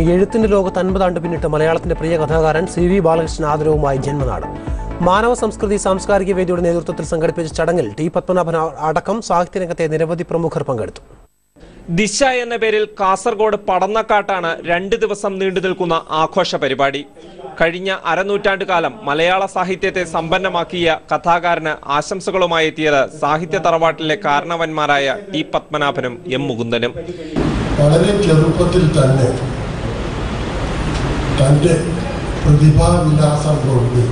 എഴുത്തിന്റെ ലോകത്ത് അൻപതാണ്ട് പിന്നിട്ട് മലയാളത്തിന്റെ പ്രിയ കഥാകാരൻ സി വി ബാലകൃഷ്ണൻ ആദരവുമായി ജന്മനാട്. മാനവ സംസ്കൃതി സാംസ്കാരിക വേദിയുടെ നേതൃത്വത്തിൽ സംഘടിപ്പിച്ച ചടങ്ങിൽ ടി പത്മനാഭൻ അടക്കം സാഹിത്യരംഗത്തെ നിരവധി പ്രമുഖർ പങ്കെടുത്തു. ദിശ എന്ന പേരിൽ കാസർഗോഡ് പടന്നക്കാട്ടാണ് രണ്ട് ദിവസം നീണ്ടു നിൽക്കുന്ന ആഘോഷ പരിപാടി. കഴിഞ്ഞ അരനൂറ്റാണ്ട് കാലം മലയാള സാഹിത്യത്തെ സമ്പന്നമാക്കിയ കഥാകാരന് ആശംസകളുമായി എത്തിയത് സാഹിത്യ തറവാട്ടിലെ കാരണവന്മാരായ ടി പത്മനാഭനും എം മുകുന്ദനും. വളരെ ചെറുപ്പത്തിൽ തന്നെ തന്റെ പ്രതിഭാവിലാസം കൊണ്ട്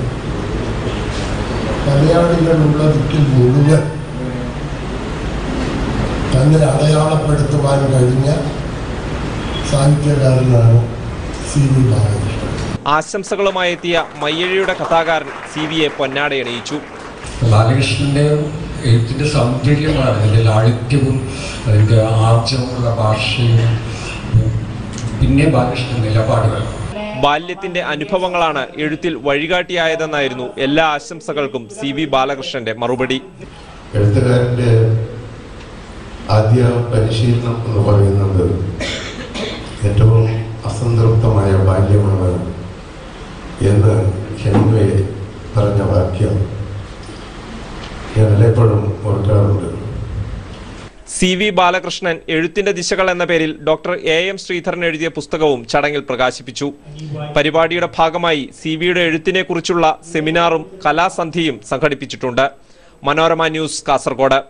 മലയാളികളുള്ള ദിക്കിൽ മുഴുവൻ തന്നെ അടയാളപ്പെടുത്തുവാൻ കഴിഞ്ഞ സാഹിത്യകാരനാണ് സി വി ബാലകൃഷ്ണൻ. ആശംസകളുമായി എത്തിയ മയ്യഴിയുടെ കഥാകാരൻ സി വിയെ പൊന്നാടയണിയിച്ചു ബാലകൃഷ്ണന്റെ എഴുത്തിന്റെ സൗന്ദര്യമാണ് അതിന്റെ ലാളിത്യവും അതിന്റെ ആർജവുമുള്ള ഭാഷയും പിന്നെ ബാലകൃഷ്ണൻ നിലപാടുകൾ. ബാല്യത്തിന്റെ അനുഭവങ്ങളാണ് എഴുത്തിൽ വഴികാട്ടിയായതെന്നായിരുന്നു എല്ലാ ആശംസകൾക്കും സി വി ബാലകൃഷ്ണന്റെ മറുപടി. എഴുത്തുകാരന്റെ ആദ്യ പരിശീലനം എന്ന് പറയുന്നത് ഏറ്റവും അസംതൃപ്തമായ ബാല്യമാണ് എന്ന് ഹെൻവേ പറഞ്ഞ വാക്യം ഞാൻ എല്ലായ്പ്പോഴും ഓർക്കാറുണ്ട്. സി വി ബാലകൃഷ്ണൻ എഴുത്തിന്റെ ദിശകൾ എന്ന പേരിൽ ഡോക്ടർ എ എം ശ്രീധരൻ എഴുതിയ പുസ്തകവും ചടങ്ങിൽ പ്രകാശിപ്പിച്ചു. പരിപാടിയുടെ ഭാഗമായി സി വിയുടെ എഴുത്തിനെ കുറിച്ചുള്ള സെമിനാറും കലാസന്ധിയും സംഘടിപ്പിച്ചിട്ടുണ്ട്. മനോരമ ന്യൂസ് കാസർഗോഡ്.